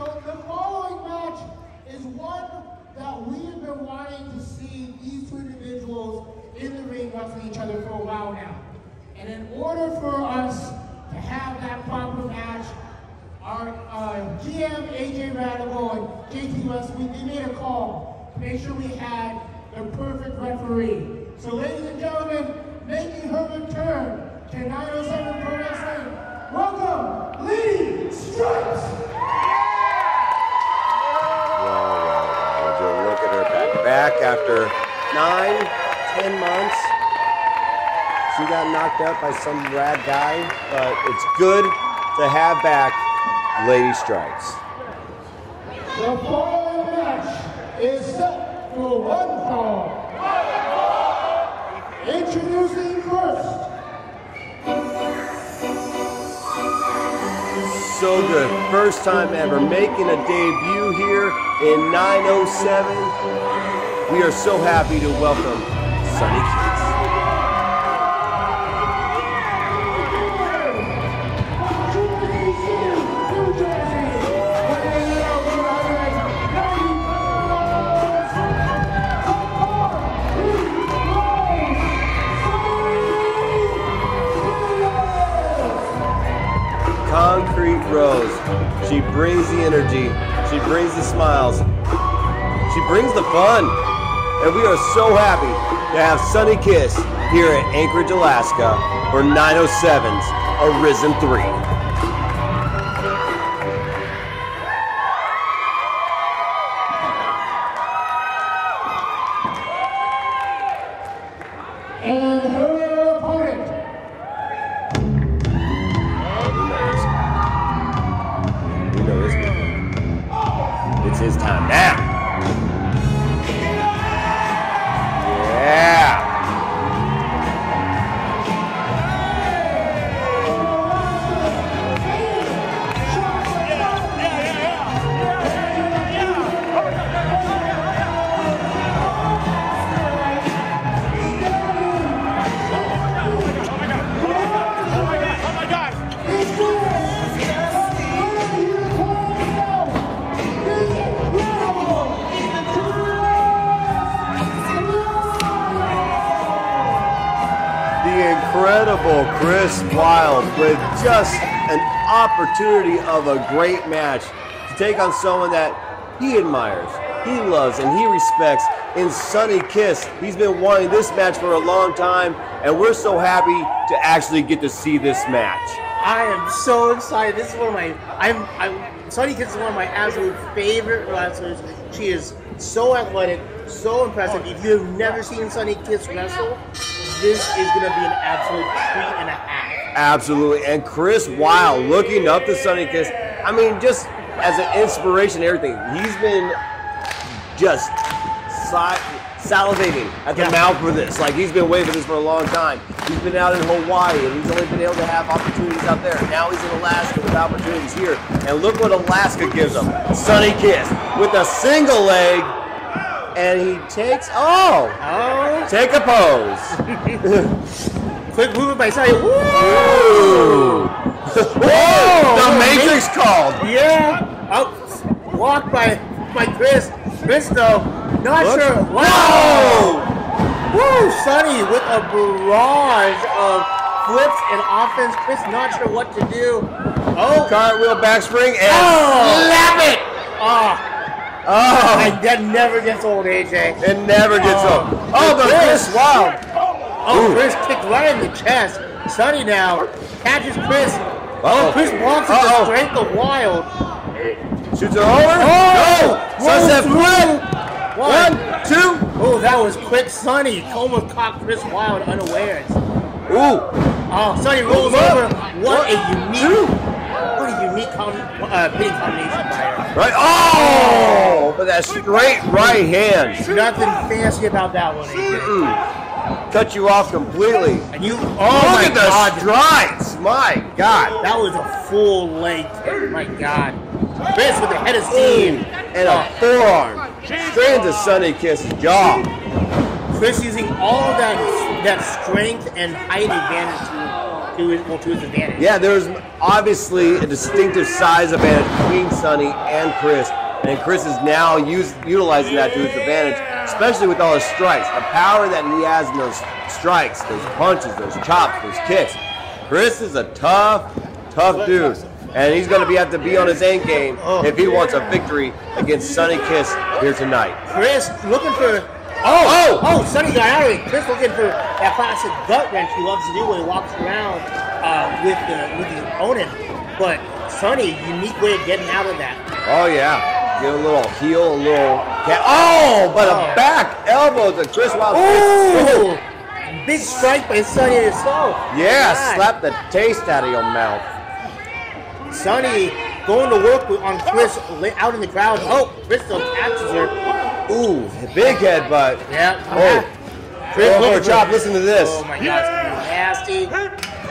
So the following match is one that we have been wanting to see these two individuals in the ring wrestling each other for a while now. And in order for us to have that proper match, our uh, GM AJ Radical and JT West, we, they made a call to make sure we had the perfect referee. So ladies and gentlemen, making her return 10 months. She got knocked out by some rad guy, but it's good to have back Lady Strikes. The following match is set for one fall. Introducing first. So good. First time ever making a debut here in 907. We are so happy to welcome Kiss. Trinity City, New Jersey. Weighing in at 195 Concrete Rose. She brings the energy. She brings the smiles. She brings the fun. And we are so happy to have Sonny Kiss here at Anchorage, Alaska for 907's Arisen 3. Incredible Chris Wilde with just an opportunity of a great match to take on someone that he admires, he loves, and he respects in Sonny Kiss. He's been wanting this match for a long time, and we're so happy to actually get to see this match. I am so excited. This is one of my I'm I'm Sonny Kiss is one of my absolute favorite wrestlers. She is so athletic, so impressive. If you've never seen Sonny Kiss wrestle, this is gonna be an absolute treat and a half. Absolutely. And Chris Wilde looking up to Sonny Kiss. I mean, just as an inspiration, everything. He's been just salivating at the Yeah. mouth for this. Like he's been waiting for this for a long time. He's been out in Hawaii and he's only been able to have opportunities out there. Now he's in Alaska with opportunities here. And look what Alaska gives him. Sonny Kiss with a single leg. And he takes oh, Oh, take a pose. quick movement by Sonny. Woo! Whoa! The Matrix called. Yeah. Out walked by by Chris. Chris though, not Look. sure. Wow. Woo! Sonny with a barrage of flips and offense. Chris not sure what to do. Oh, Cartwheel backspring and Oh. slap it. ah. Oh, I, that never gets old, AJ. it never gets Oh. old. Oh, but Chris. Chris Wilde. Oh, Ooh. Chris kicked right in the chest. Sonny now catches Chris. Uh-oh. Oh, Chris blocks with Uh-oh. the strength of Wilde. Shoots it over. Oh! No. Sunset flip. One, two. Oh, that was quick. Sonny almost caught Chris Wilde unawares. Ooh. Oh, Sonny rolls One, over. What a unique, two. what a unique com- uh, combination. Right. Oh, but that straight right hand. Nothing fancy about that one. AJ. Mm. Cut you off completely. And you, oh Look my at the God, strides. My God. that was a full leg. My God, Chris with the head of steam. And a forearm. Straight into Sonny Kiss's jaw. Chris using all that that strength and height advantage to to his, well, to his advantage. Yeah, there's obviously a distinctive size advantage between Sonny and Chris, and Chris is now use, utilizing that to his advantage, especially with all his strikes. The power that he has in those strikes, those punches, those chops, those kicks. Chris is a tough, tough dude, and he's going to be have to be on his end game if he wants a victory against Sonny Kiss here tonight. Chris looking for. Oh, oh, oh! Sonny got out of it. Chris looking for that classic gut wrench he loves to do when he walks around uh, with the with his opponent. But Sonny, unique way of getting out of that. Oh yeah, get a little heel, a little cat. Oh, but Oh. a back elbow to Chris Wilde. Ooh, big strike by Sonny himself. Yeah, God. slap the taste out of your mouth. Sonny going to work on Chris out in the crowd. Oh, Chris still catches her. Ooh, big headbutt. Yeah. Oh. Chris Oh, chop, listen to this. Oh my God, it's nasty.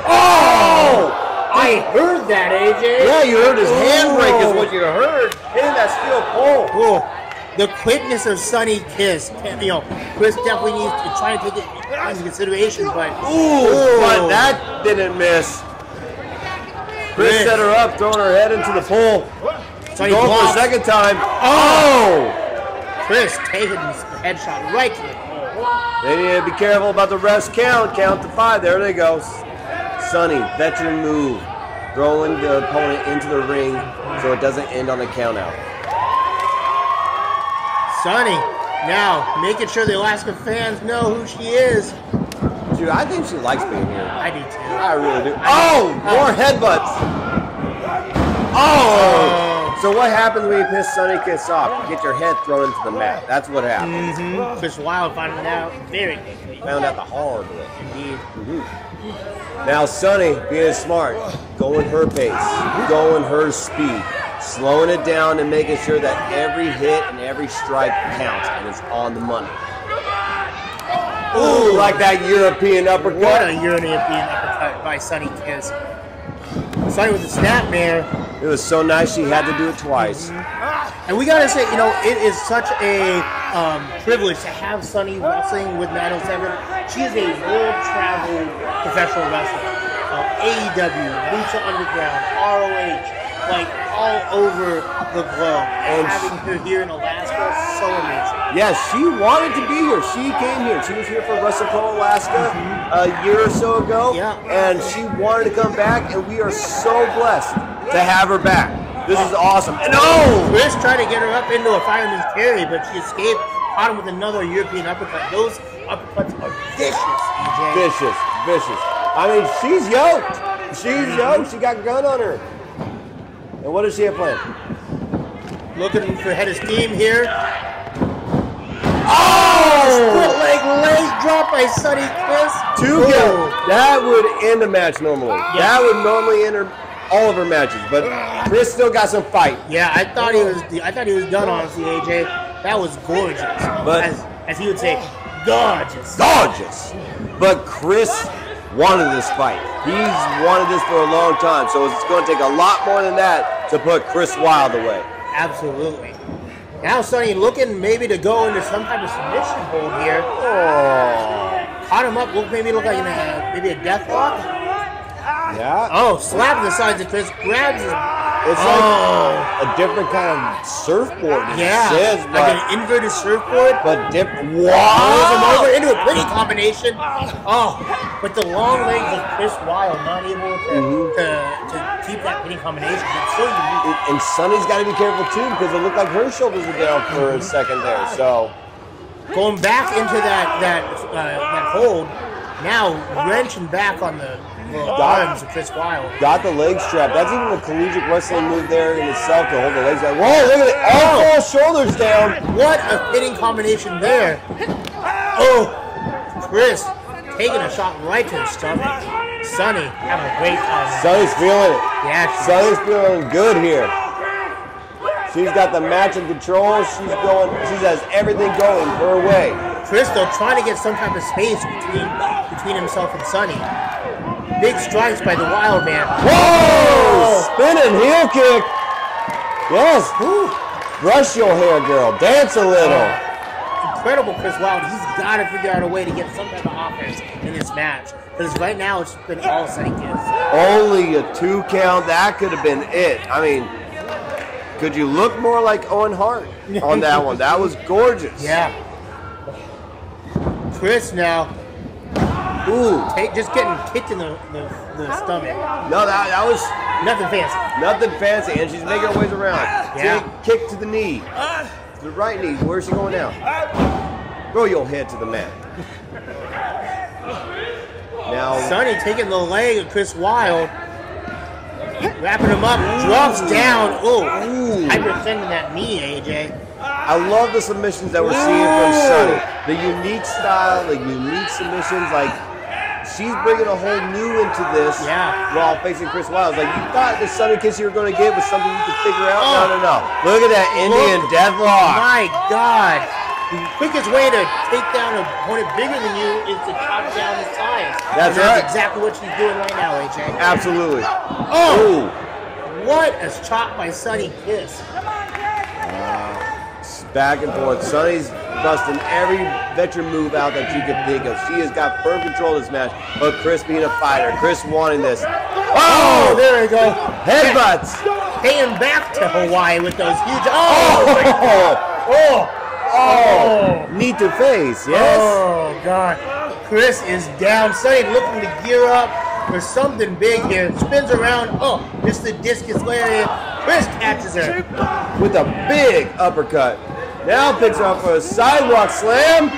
Oh! I heard that, AJ. Yeah, you heard his handbrake is Ooh. what you heard. Hitting that steel pole. Cool. The quickness of Sonny Kiss. You know, Chris definitely needs to try to take it into consideration, but Ooh, but that didn't miss. Chris Chris. set her up, throwing her head into the pole. Sonny Going for a second time. Oh! oh! Chris taking his headshot right to the. They need to be careful about the rest count. Count to five. There they go. Sonny, veteran move. Throwing the opponent into the ring so it doesn't end on a count out. Sonny now making sure the Alaska fans know who she is. Dude, I think she likes being here. I do too. I really do. Oh, more headbutts. Oh. oh. So what happens when you piss Sonny Kiss off? You get your head thrown into the mat. That's what happens. Mm-hmm. Chris Wilde finding out very quickly. Found out the hard way. Indeed. Now Sonny, being smart, going her pace, going her speed, slowing it down and making sure that every hit and every strike counts and is on the money. Ooh, like that European uppercut. What a European uppercut by Sonny Kiss. Sonny with the snapmare. It was so nice she had to do it twice. And we gotta say, you know, it is such a um, privilege to have Sonny wrestling with 907. She is a world travel professional wrestler. Uh, AEW, Lucha Underground, ROH, like all over the globe. And And having her here in Alaska, so amazing. Yes, she wanted to be here. She came here. She was here for WrestlePro Alaska mm-hmm. a year or so ago. Yeah. And she wanted to come back, and we are so blessed to have her back. This is awesome. And oh! Chris tried to get her up into a fireman's carry, but she escaped, caught him with another European uppercut. Those uppercuts are vicious. Vicious, vicious. I mean, she's yoked. She's yoked. She got a gun on her. And what does she have planned? Looking for head of steam here. Oh! oh! Split leg leg drop by Sonny Kiss. Two count. That would end a match normally. That would normally end her, all of her matches. But Chris still got some fight. Yeah, I thought he was. I thought he was done. Honestly, AJ, that was gorgeous. But- as, as he would say, gorgeous. gorgeous. But Chris wanted this fight. He's wanted this for a long time, so it's going to take a lot more than that to put Chris Wilde away. Absolutely. Now Sonny looking maybe to go into some type of submission hold here. Oh, Caught him up. Look, maybe look like a, maybe a death lock. yeah. Oh, slap the sides of Chris. Grabs him. It's Oh, like a different kind of surfboard. yeah. says, like an inverted surfboard. but different. Rolls him Wow. over into a pretty combination. Oh, but the long legs of Chris Wilde not able to, Mm-hmm. to, to keep that pinning combination. It's so unique. And Sonny's got to be careful too because it looked like her shoulders were down for a second there. So Going back into that that uh, that hold, now wrenching back on the, arms of Chris Wilde. got the leg strap. That's even a collegiate wrestling move there in itself to hold the legs down. Whoa, look at it. All four shoulders down. What a pinning combination there! Oh, Chris taking a shot right to the stomach. Sonny having a great um, time. Sonny's feeling it. Yeah, she- Sonny's feeling good here. She's got the match in control. She's going. She has everything going her way. Chris though trying to get some type of space between between himself and Sonny. Big strikes by the Wild Man. Whoa! Oh! Spinning heel kick. Yes. Ooh. Brush your hair, girl. Dance a little. incredible Chris Wilde. He's got to figure out a way to get some type of offense in this match. Because right now it's been all Kiss. Only a two count. That could have been it. I mean, could you look more like Owen Hart on that one? That was gorgeous. Yeah. Chris now, Ooh. take, just getting kicked in the, the, the stomach. No, that, that was Nothing fancy. nothing fancy, and she's making her ways around. Yeah. Kick, kick to the knee. To the right knee. Where's she going now? Throw your head to the mat. Now, oh. Sonny taking the leg of Chris Wilde, wrapping him up, drops down. Oh, Ooh. hyperextending that knee, AJ. I love the submissions that we're seeing from Ooh. Sonny. The unique style, the unique submissions. Like, she's bringing a whole new into this Yeah. while facing Chris Wilde. Like, you thought the Sonny kiss you were going to get was something you could figure out? Oh. No, no, no. Look at that Indian Look. deathlock. My God. The quickest way to take down an opponent bigger than you is to chop down his size. That's And right. Exactly what she's doing right now, AJ. Absolutely. Oh, Ooh. what a chop by Sonny Kiss. Back and forth. Sonny's busting every veteran move out that you could think of. She has got firm control of this match. But Chris being a fighter, Chris wanting this. Oh, oh! there we go. Headbutts. Paying back to Hawaii with those huge. Oh, Oh, oh, oh. Knee to face, yes. Oh God! Chris is down. Sonny looking to gear up for something big here. Spins around. Oh, just the discus lariat. Chris catches her. With a big uppercut. Now picks her up for a sidewalk slam.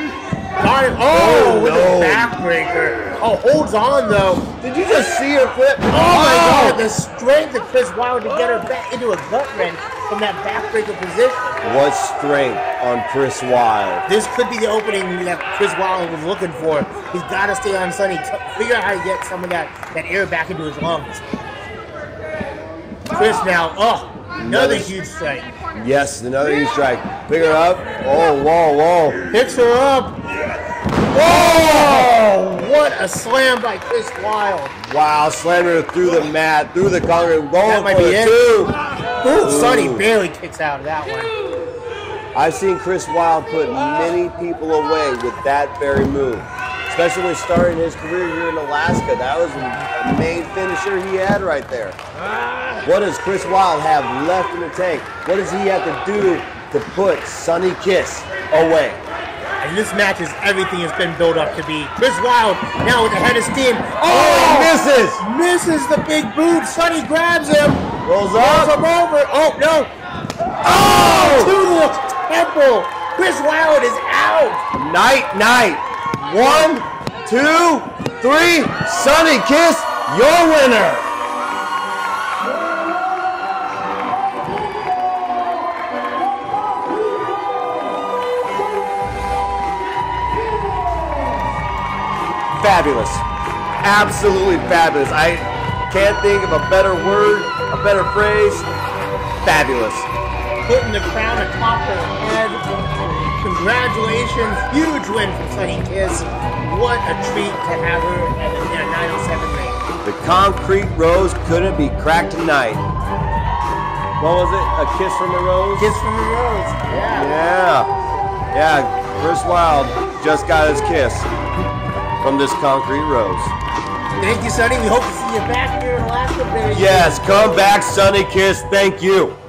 Oh, Oh, with no. a backbreaker. Oh, holds on though. Did you just see her flip? Oh my oh. God! The strength of Chris Wilde to get her back into a gut wrench from that backbreaker position. What strength on Chris Wilde. This could be the opening that Chris Wilde was looking for. He's got to stay on Sonny. Figure out how to get some of that, that air back into his lungs. Chris now, oh, another huge strike. Yes, another huge strike. Pick her up. Oh, whoa, whoa. Picks her up. Oh, what a slam by Chris Wilde. Wow, slammed her through the mat, through the concrete, going That might for be the it. two. Ooh, Sonny barely kicks out of that one. I've seen Chris Wilde put many people away with that very move. Especially when starting his career here in Alaska. That was a main finisher he had right there. What does Chris Wilde have left in the tank? What does he have to do to put Sonny Kiss away? And this match is everything it's been built up to be. Chris Wilde now with the head of steam. Oh, misses! Misses the big boot. Sonny grabs him. Rolls Rolls up. him over. Oh, no. Oh! oh! To the temple. Chris Wilde is out. Night, night. One, two, three. Sonny Kiss, your winner. Fabulous. Absolutely fabulous. I can't think of a better word, a better phrase. Fabulous. Putting the crown atop her head. Congratulations. Huge win for Sonny Kiss. What a treat to have her at the at 907 ring. The concrete rose couldn't be cracked tonight. What was it? A kiss from a rose? Kiss from the Rose. Yeah. Yeah. Yeah. Chris Wilde just got his kiss from this concrete rose. Thank you, Sonny. We hope to see you back here Yes, come back, Sonny Kiss. Thank you.